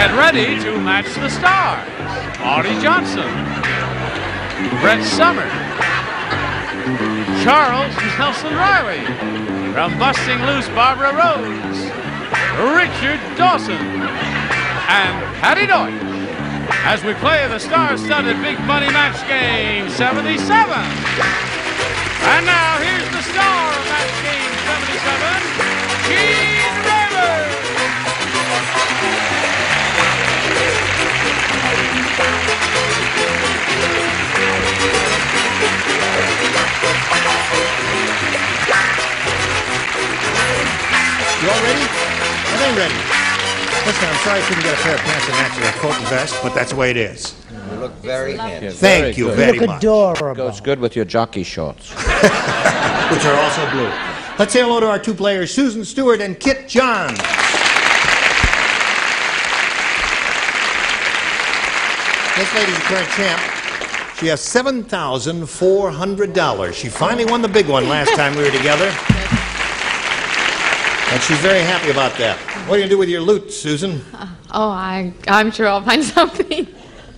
Get ready to match the stars. Arte Johnson, Brett Somers, Charles Nelson Reilly, from Busting Loose Barbara Rhoades, Richard Dawson, and Patti Deutsch as we play the star-studded Big Money Match Game 77. And now here's the star of Match Game 77, Gene Are they ready? Listen, I'm sorry I couldn't get a pair of pants that match your coat and vest, but that's the way it is. You look very handsome. Thank you good. You Look much. adorable. Goes good with your jockey shorts. Which are also blue. Let's say hello to our two players, Susan Stewart and Kit John. This lady's the current champ. She has $7,400. She finally won the big one last time we were together. And she's very happy about that. What are you going to do with your loot, Susan? Uh, oh, I, I'm sure I'll find something.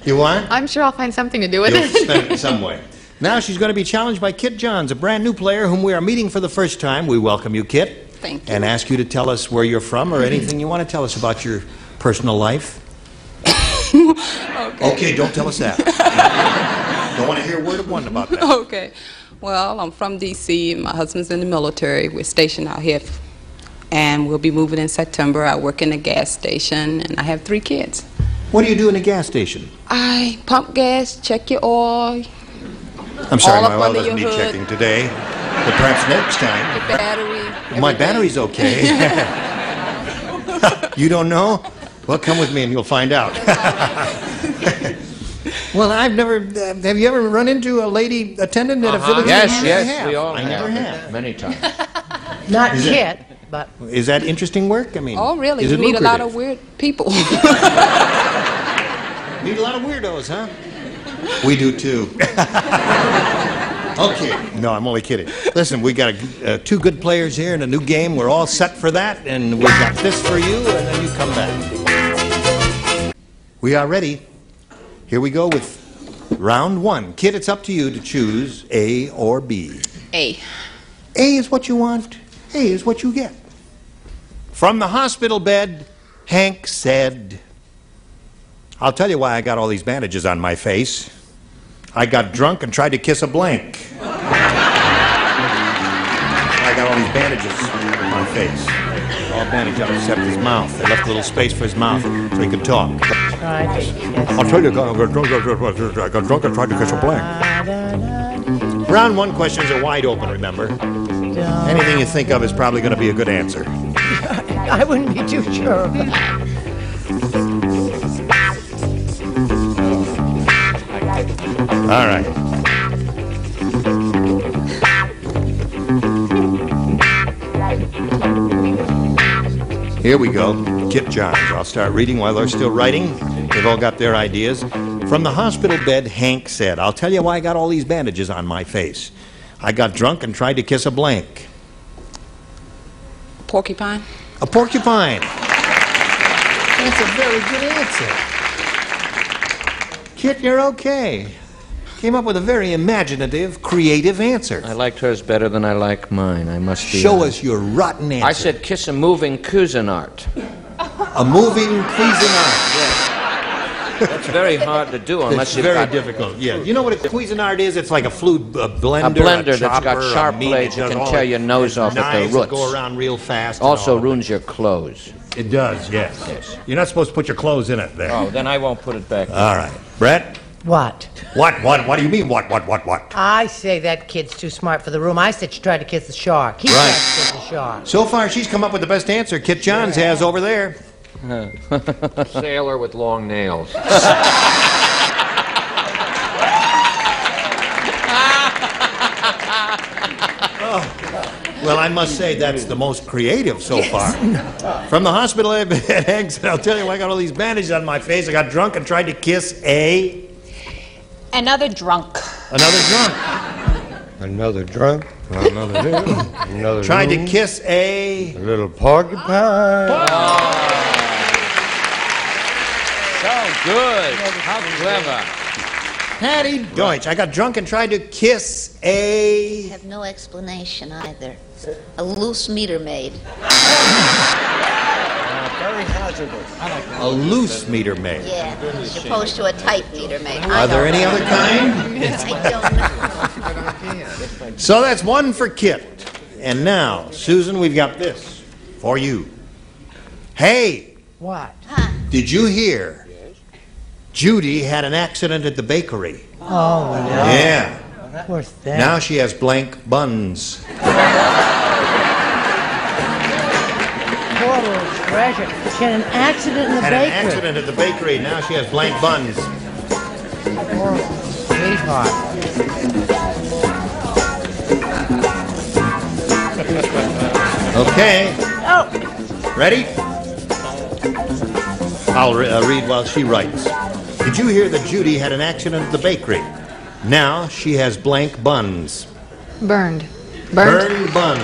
You want? I'm sure I'll find something to do with You'll it. spend it in some way. Now she's going to be challenged by Kit Johns, a brand new player whom we are meeting for the first time. We welcome you, Kit. Thank you. And ask you to tell us where you're from or anything you want to tell us about your personal life. Okay. Okay, don't tell us that. don't want to hear a word of one about that. Okay. Well, I'm from D.C. My husband's in the military. We're stationed out here, and we'll be moving in September. I work in a gas station, and I have three kids. What do you do in a gas station? I pump gas, check your oil, I'm sorry, All my up oil doesn't need hood. checking today. But perhaps next time. the battery. My everything. battery's okay. you don't know? Well, come with me and you'll find out. well, I've never. Uh, have you ever run into a lady attendant at a village? Yes, yes, have. we all I have. never have. Many times. Not Is it- Kit, but Is that interesting work? I mean, Oh, really? Is You it meet a lot of weird people. Meet a lot of weirdos, huh? We do too. okay. No, I'm only kidding. Listen, we got a, uh, two good players here in a new game. We're all set for that, and we got this for you, and then you come back. We are ready. Here we go with round one. Kid, it's up to you to choose A or B. A. A is what you want. A is what you get. From the hospital bed, Hank said, I'll tell you why I got all these bandages on my face. I got drunk and tried to kiss a blank. I got all these bandages on my face. All bandaged up except his mouth. They left a little space for his mouth so he could talk. I'll tell you, I got drunk, I got drunk and tried to kiss a blank. Round one questions are wide open, remember? Anything you think of is probably going to be a good answer. I wouldn't be too sure of that. All right. Here we go. Kit Johns. I'll start reading while they're still writing. They've all got their ideas. From the hospital bed, Hank said, I'll tell you why I got all these bandages on my face. I got drunk and tried to kiss a blank. Porcupine. A porcupine. That's a very good answer. Kit, you're okay. Came up with a very imaginative, creative answer. I liked hers better than I like mine. I must be. Show honest. us your rotten answer. I said kiss a moving Cuisinart. a moving Cuisinart. That's very hard to do unless It's you've very got difficult. Yeah. You know what a Cuisinart is? It's like a flute a blender, A blender that's chopper, got sharp blades that that can tear your nose off at the knives roots. go around real fast. Also ruins your clothes. It It does. Yes. Yes. You're not supposed to put your clothes in it there. Oh, then I won't put it back. All right, Brett. What? What? What? What do you mean? What? What? What? What? I say that kid's too smart for the room. I said she tried to kiss the shark. He Right. tried to kiss the shark. So far, she's come up with the best answer. Kit Johns has over there. Sailor with long nails. Oh, well, I must say that's the most creative so far. From the hospital I've at Eggs, I'll tell you, I got all these bandages on my face. I got drunk and tried to kiss a Another drunk. another drunk. Another drunk, another drink, another drunk. Tried to kiss a a little porcupine. So good. How clever. Patti Deutsch. I got drunk and tried to kiss a. have no explanation either. A loose meter maid. Uh, very hazardous. A loose meter maid. Yeah, as opposed to a tight meter maid. Are there any other kind? I don't know. So that's one for Kit. And now, Susan, we've got this for you. Hey, What? did you hear? Judy had an accident at the bakery. Oh, no. Yeah. Poor thing. Now she has blank buns. Poor little treasure. She had an accident in the Had an accident at the bakery. Now she has blank buns. Poor sweetheart. Okay. Oh, Ready? I'll re- uh, read while she writes. Did you hear that Judy had an accident at the bakery? Now she has blank buns. Burned. Burned? Burned buns.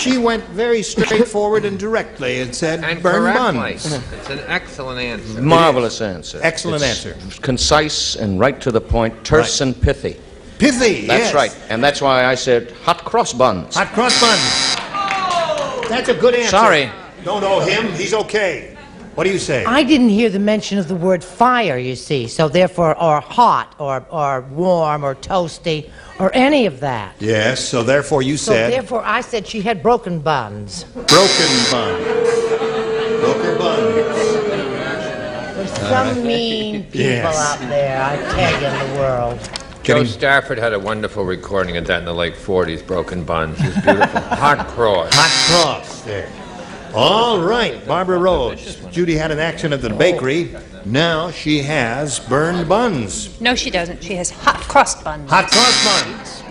She went very straightforward and directly and said, And "Burned correctly. buns." It's an excellent answer. Marvelous answer. Excellent It's answer. Concise and right to the point, terse Right. and pithy. Pithy. That's yes. right. And that's why I said hot cross buns. Hot cross buns. That's a good answer. Sorry. Don't owe him. He's okay. What do you say? I didn't hear the mention of the word fire, you see, so therefore, or hot, or, or warm, or toasty, or any of that. yes. So therefore, you So said therefore, I said she had broken buns. broken buns. Broken buns. There's some uh, mean people Yes. out there, I tell you, in the world. Jo Stafford had a wonderful recording of that in the late 40s, Broken Buns. It was beautiful. Hot cross. Hot cross there. All right, Barbara Rhoades. Judy had an accident at the bakery. Now she has burned buns. No, she doesn't. She has hot cross buns. Hot cross buns.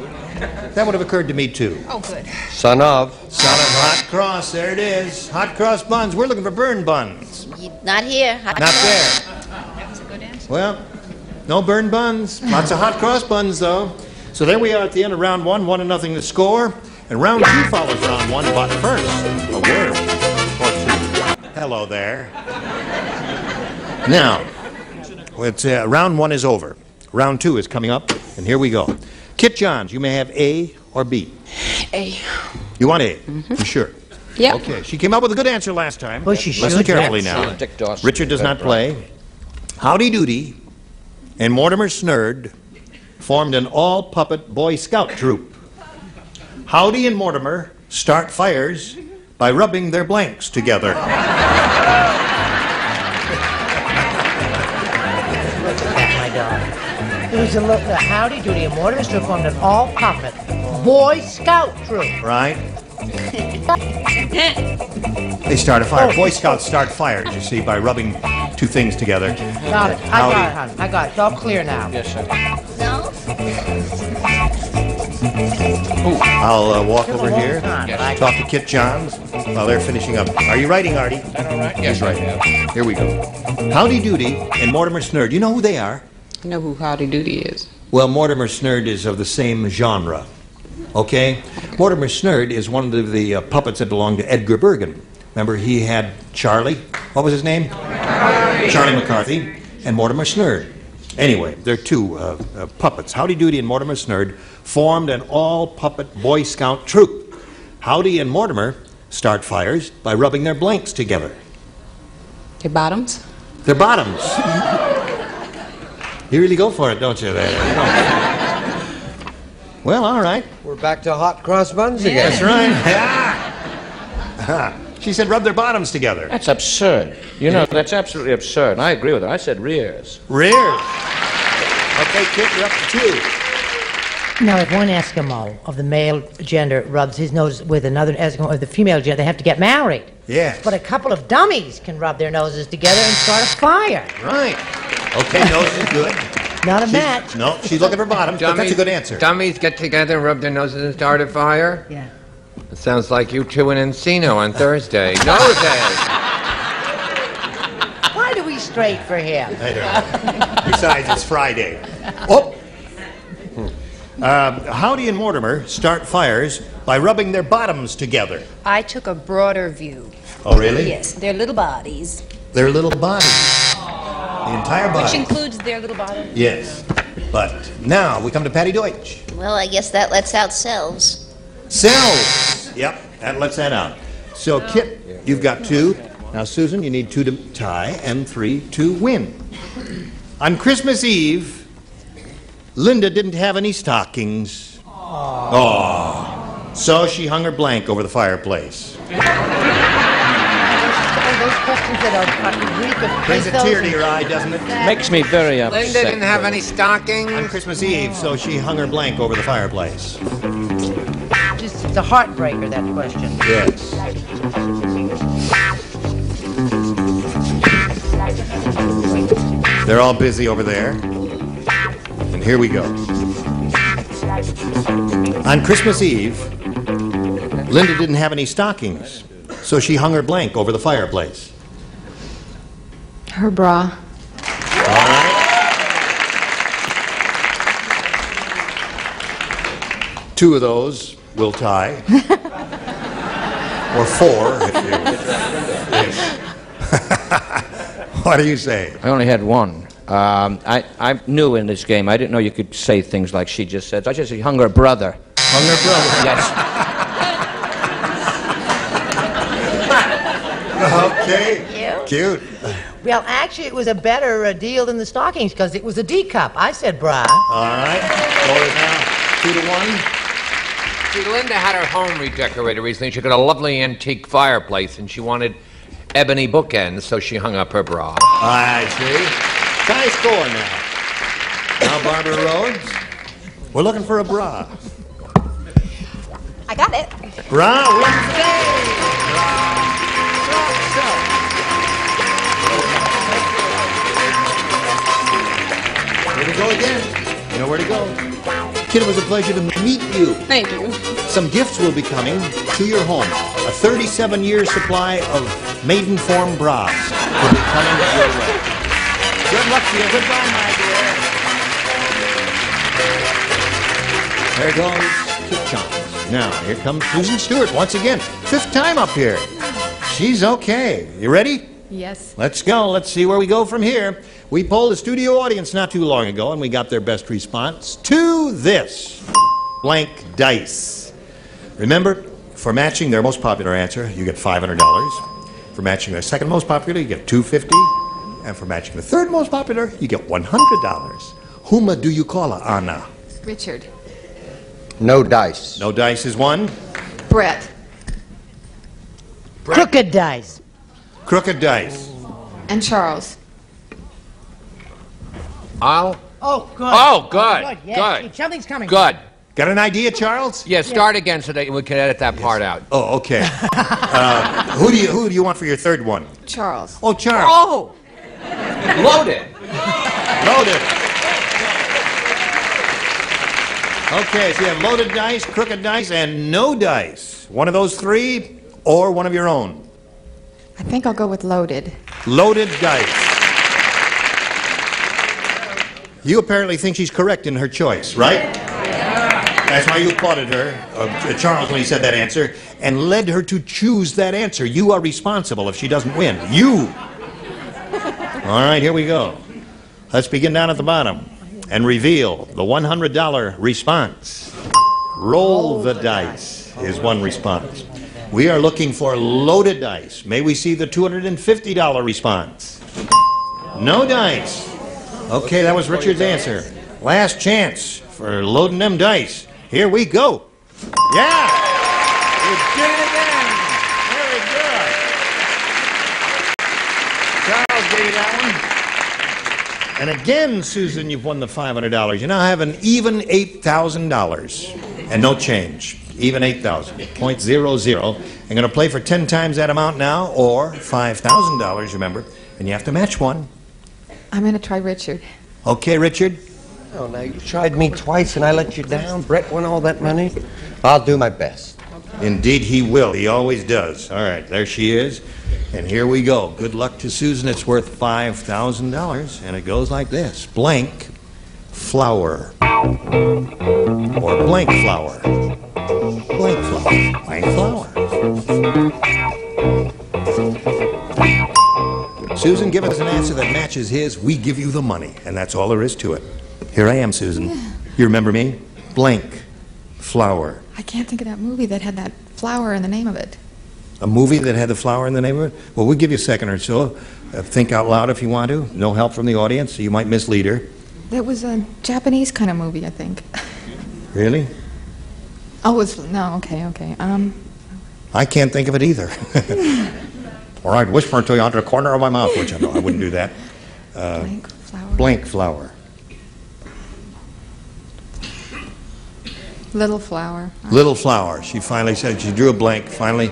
That would have occurred to me too. Oh, good. Son of. Son of hot cross, there it is. Hot cross buns. We're looking for burned buns. Not here. Not there. That was a good answer. Well, no burned buns. Lots of hot cross buns, though. So there we are at the end of round one, one and nothing to score. And round two follows round one, but first, a word or two. Hello there. Now, it's, uh, round one is over. Round two is coming up, and here we go. Kit Johns, you may have A or B. A. You want A? You sure? Yeah. Okay, she came up with a good answer last time. Well, she Listen should. carefully now. Excellent. Dick Dawson. Richard does not play. Howdy Doody and Mortimer Snerd formed an all puppet Boy Scout troop. Howdy and Mortimer start fires by rubbing their blanks together. That's my dog. It was a look, a howdy doody, and Mortimer Snerd formed an all puppet Boy Scout troop. Right? They start a fire. Boy Scouts start fires, you see, by rubbing two things together. Got it. I got it, hon. I got it. It's all clear now. Yes, sir. No? I'll uh, walk Took over here, time, talk to Kit Johns while they're finishing up. Are you writing, Artie? Yes, right. Here we go. Howdy Doody and Mortimer Snerd. You know who they are? You know who Howdy Doody is? Well, Mortimer Snerd is of the same genre. Okay? Mortimer Snerd is one of the, the uh, puppets that belonged to Edgar Bergen. Remember, he had Charlie. What was his name? Charlie McCarthy and Mortimer Snerd. Anyway, they're two uh, uh, puppets. Howdy Doody and Mortimer Snerd formed an all puppet Boy Scout troop. Howdy and Mortimer start fires by rubbing their blanks together. Their bottoms? Their bottoms. you really go for it, don't you? There. You know. Well, all right. We're back to hot cross buns again. That's right. Uh-huh. she said rub their bottoms together. That's absurd. You know, that's absolutely absurd. And I agree with her. I said rears. Rears. Okay, Kit, you're up to two. Now, if one Eskimo of the male gender rubs his nose with another Eskimo of the female gender, they have to get married. Yes. But a couple of dummies can rub their noses together and start a fire. Right. Okay, nose is good. Not a She's- match. No, she's looking for bottoms, but that's a good answer. Dummies get together and rub their noses and start a fire? Yeah. It sounds like you two in Encino on Thursday. Noses! Why do we straight for him? I don't know. Besides, it's Friday. Oh. Um, Howdy and Mortimer start fires by rubbing their bottoms together. I took a broader view. Oh, really? Yes, their little bodies. Their little bodies. The entire body. Which includes their little body. Yes. But now we come to Patti Deutsch. Well, I guess that lets out cells. Cells. Yep, that lets that out. So, Kit, you've got two. Now, Susan, you need two to tie and three to win. On Christmas Eve, Linda didn't have any stockings. Oh. So she hung her blank over the fireplace. Those questions that are, are we could Brings a tear to your eye, doesn't it? Makes me very upset. Linda didn't have any stockings. On Christmas Eve, so she hung her blank over the fireplace. Just, it's a heartbreaker, that question. Yes. They're all busy over there. And here we go. On Christmas Eve, Linda didn't have any stockings, so she hung her blank over the fireplace. Her bra. Two of those will tie. or four, if you. what do you say? I only had one. Um, I, I'm new in this game. I didn't know you could say things like she just said. I just said, hung her brother. Hung her brother. Yes. Okay. Cute. Well, actually, it was a better uh, deal than the stockings because it was a D cup. I said bra. All right. Score is now two to one. See, Linda had her home redecorated recently. She got a lovely antique fireplace, and she wanted ebony bookends, so she hung up her bra. I see. Tie score now. Now, Barbara Rhoades. We're looking for a bra. I got it. Bra wins the day. Bra. Soft silk. Here we go again. You know where to go. Kid, it was a pleasure to meet you. Thank you. Some gifts will be coming to your home. A 37-year supply of Maidenform bras will be coming your way. Good luck to you. Goodbye, my dear. There goes Kit Johns. Now, here comes Susan Stewart once again. Fifth time up here. She's okay. You ready? Yes. Let's go. Let's see where we go from here. We polled the studio audience not too long ago, and we got their best response to this blank dice. Remember, for matching their most popular answer, you get $500. For matching their second most popular, you get $250. And for matching the third most popular, you get $100. Whom do you call her, Anna? Richard. No dice. No dice is one. Brett. Crooked dice. Crooked dice. And Charles. I'll. Oh, good. Oh, good. Yeah, Good. Something's coming. Good. Got an idea, Charles? Yeah, start again so that we can edit that part out. Oh, okay. uh, who do you who do you want for your third one? Charles. Oh, Charles. Oh! Loaded. Loaded. Okay, so you have loaded dice, crooked dice, and no dice. One of those three, or one of your own. I think I'll go with loaded. Loaded dice. You apparently think she's correct in her choice, right? That's why you applauded her, uh, Charles, when he said that answer, and led her to choose that answer. You are responsible if she doesn't win. You. All right, here we go. Let's begin down at the bottom and reveal the $100 response. Roll the dice is one response. We are looking for loaded dice. May we see the $250 response? No dice. Okay, that was Richard's answer. Last chance for loading them dice. Here we go. Yeah! You did it again! Very good. Charles gave you that one. And again, Susan, you've won the $500. You now have an even $8,000 and no change. Even 8,000. Point zero zero. I'm going to play for 10 times that amount now or $5,000, remember. And you have to match one. I'm going to try Richard. Okay, Richard? Oh, now you tried me twice and I let you down. Brett won all that money. I'll do my best. Indeed, he will. He always does. All right, there she is. And here we go. Good luck to Susan. It's worth $5,000. And it goes like this blank flower. Or blank flower. Blank flower. Blank flower. Susan, give us an answer that matches his. We give you the money, and that's all there is to it. Here I am, Susan. You remember me? Blank. Flower. I can't think of that movie that had that flower in the name of it. A movie that had the flower in the name of it? Well, we'll give you a second or so. Uh, think out loud if you want to. No help from the audience, so you might mislead her. That was a Japanese kind of movie, I think. Really? Oh, it was no. Okay, okay. Um, I can't think of it either. or I'd whisper until you out of the corner of my mouth, which I know I wouldn't do that. Uh, blank flower. blank flower. Little flower. Little flower. She finally said, she drew a blank, finally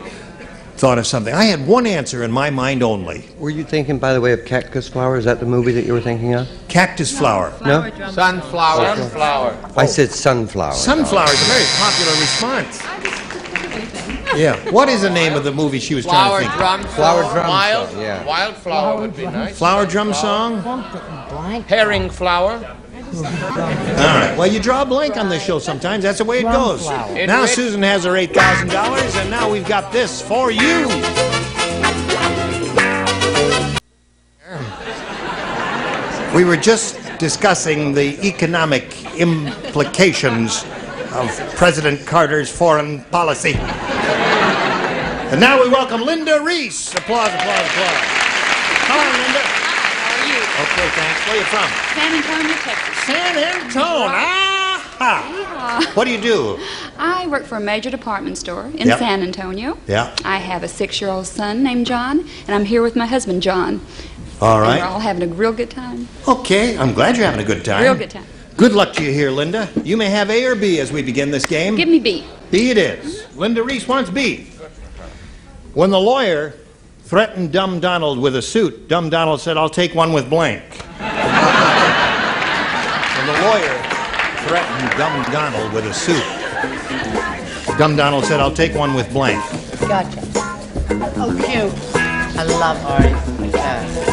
thought of something. I had one answer in my mind only Were you thinking, by the way, of Cactus Flower? Is that the movie that you were thinking of? cactus flower. No? Sunflower. Sunflower. I said sunflower. Sunflower is a very popular response. Yeah. What is the name of the movie she was Flower trying to think drum Flower song. drum Wild, song, yeah. Wildflower would be nice. Flower drum song? Blank. Herring flower. All right. Well, you draw a blank on this show sometimes. That's the way it goes. flower. Now Enrich- Susan has her $8,000, and now we've got this for you. We were just discussing the economic implications of President Carter's foreign policy. And now we welcome Linda Reese. Applause, applause, applause. Hello, Linda. How are you? Okay, thanks. Where are you from? San Antonio, Texas. San Antone. Ah! What do you do? I work for a major department store in Yep. San Antonio. Yeah. I have a six-year-old son named John, and I'm here with my husband, John. All right. And we're all having a real good time. Okay, I'm glad you're having a good time. Real good time. Good luck to you here, Linda. You may have A or B as we begin this game. Give me B. B it is. Linda Reese wants B. When the lawyer threatened Dumb Donald with a suit, Dumb Donald said, I'll take one with blank. when the lawyer threatened Dumb Donald with a suit, Dumb Donald said, I'll take one with blank. Gotcha. Oh, cute. I love. Yeah.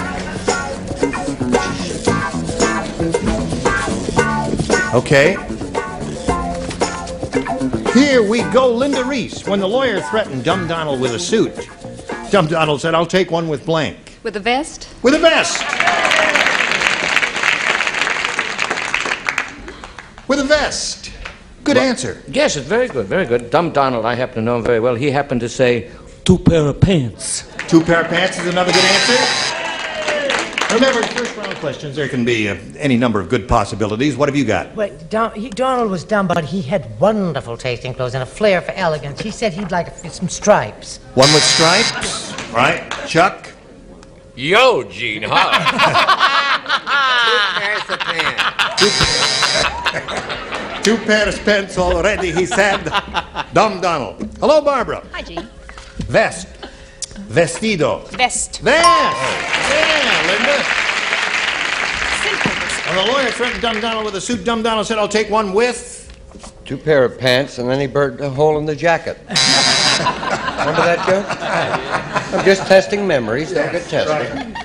Okay. Here we go, Linda Reese. When the lawyer threatened Dumb Donald with a suit, Dumb Donald said, I'll take one with blank. With a vest? With a vest. With a vest. Good answer. Yes, it's very good, very good. Dumb Donald, I happen to know him very well. He happened to say, two pair of pants. Two pair of pants is another good answer. Remember, first round questions, there can be uh, any number of good possibilities. What have you got? Wait, Don, he, Donald was dumb, but he had wonderful tasting clothes and a flair for elegance. He said he'd like some stripes. One with stripes, right? Chuck? Yo, Gene Hart. Two pairs of pants. Two pairs of pants already, he said. Dumb Donald. Hello, Barbara. Hi, Gene. Vest. Vestido. Vest. Vest. Yeah, Linda. When the lawyer threatened Dumb Donald with a suit, Dumb Donald said, I'll take one with. Two pair of pants, and then he burnt a hole in the jacket. Remember that joke? I'm just testing memories. Don't get tested.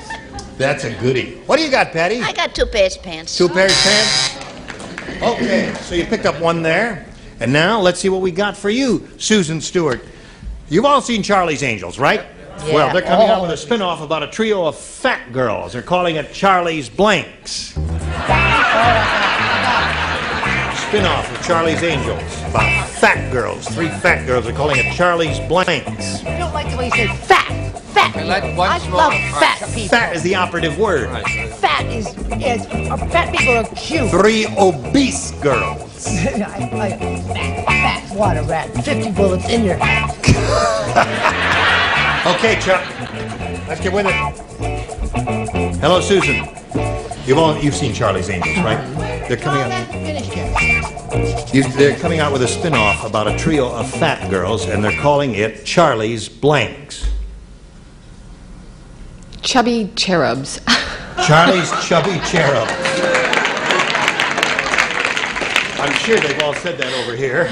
That's a goodie. What do you got, Patty? I got two pairs of pants. Two pairs of pants? Okay, so you picked up one there. And now let's see what we got for you, Susan Stewart. You've all seen Charlie's Angels, right? Yeah, well, they're coming out with a of spin off about a trio of fat girls. They're calling it Charlie's Blanks. Spin off of Charlie's Angels about fat girls. Three fat girls. They're calling it Charlie's Blanks. I don't like the way you say fat. Fat I like I love fat so- people. Fat is the operative word. Fat is, is uh, fat people are cute. Three obese girls. I, I, fat, fat water rat. 50 bullets in your head. Okay, Chuck. Let's get with it. Hello, Susan. You've all you've seen Charlie's Angels, right? Mm-hmm. They're coming oh, out. You, they're coming out with a spin-off about a trio of fat girls, and they're calling it Charlie's Blanks. Chubby cherubs. Charlie's Chubby Cherubs. I'm sure they've all said that over here.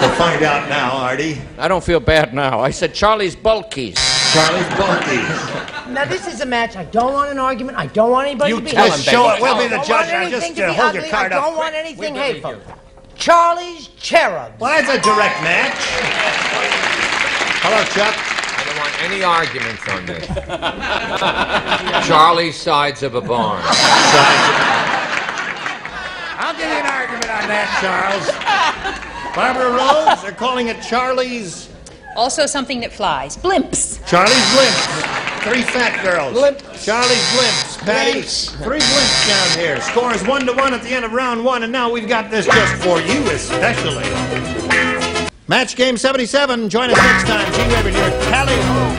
We'll find out now, Artie. I don't feel bad now. I said Charlie's Bulkies. Charlie's Bunkies. Now, this is a match. I don't want an argument. I don't want anybody You to be tell hateful. him, Show it. We'll be the judge. want Now, anything just, to uh, be hold your ugly. card I up. don't want anything hateful. Charlie's Cherub. Well, that's a direct match. Hello, Chuck. I don't want Any arguments on this? Charlie's sides of a barn. I'll give you an argument on that, Charles. Barbara Rhoades, they're calling it Charlie's. Also something that flies. Blimps. Charlie's Blimps. Three fat girls. Blimps. Charlie's Blimps. Patty. Three blimps down here. Score is one to one at the end of round one, and now we've got this just for you, especially. Match game 77. Join us next time. Gene Rayburn, your tally ho.